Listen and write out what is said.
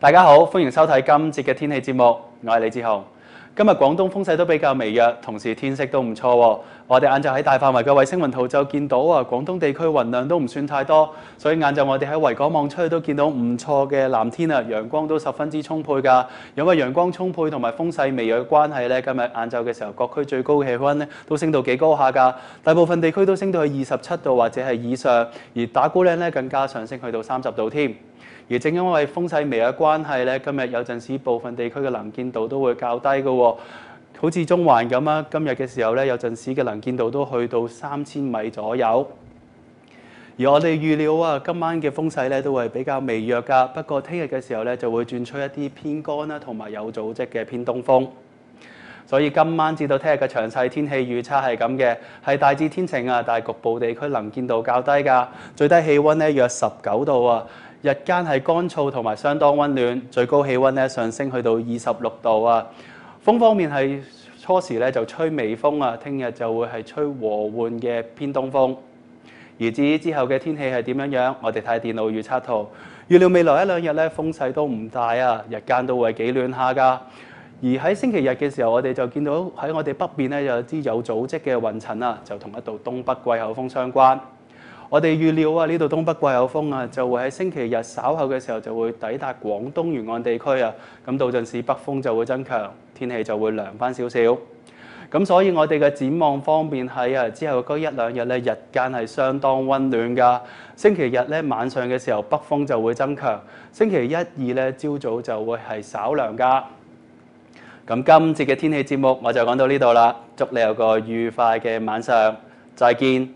大家好，歡迎收睇今節嘅天氣節目，我係李志雄。今日廣東風勢都比較微弱，同時天色都唔錯。我哋晏晝喺大範圍嘅衛星雲圖就見到啊，廣東地區雲量都唔算太多，所以晏晝我哋喺維港望出去都見到唔錯嘅藍天啊，陽光都十分之充沛㗎。因為陽光充沛同埋風勢微弱嘅關係咧，今日晏晝嘅時候各區最高氣温咧都升到幾高下㗎，大部分地區都升到去二十七度或者係以上，而打鼓嶺咧更加上升去到三十度添。而正因為風勢微嘅關係咧，今日有陣時部分地區嘅能見度都會較低嘅喎。好似中環咁啊，今日嘅時候咧，有陣時嘅能見度都去到三千米左右。而我哋預料啊，今晚嘅風勢咧都會比較微弱㗎。不過聽日嘅時候咧，就會轉出一啲偏乾啦，同埋有組織嘅偏東風。所以今晚至到聽日嘅詳細天氣預測係咁嘅，係大致天晴啊，但係局部地區能見度較低㗎。最低氣温咧約十九度啊。日間係乾燥同埋相當温暖，最高氣温咧上升去到二十六度啊。風方面係初時咧就吹微風啊，聽日就會係吹和緩嘅偏東風。而至於之後嘅天氣係點樣樣，我哋睇電腦預測圖，預料未來一兩日咧風勢都唔大啊，日間都會幾暖下㗎。而喺星期日嘅時候，我哋就見到喺我哋北邊咧有啲有組織嘅雲層啊，就同一道東北季候風相關。我哋預料啊，呢度東北季候風啊，就會喺星期日稍後嘅時候就會抵達廣東沿岸地區啊。咁到陣時北風就會增強，天氣就會涼翻少少。咁所以我哋嘅展望方面喺啊之後嗰一兩日咧，日間係相當温暖㗎。星期日咧晚上嘅時候北風就會增強，星期一二咧朝早就會係稍涼㗎。咁今節嘅天氣節目我就講到呢度啦，祝你有個愉快嘅晚上，再見。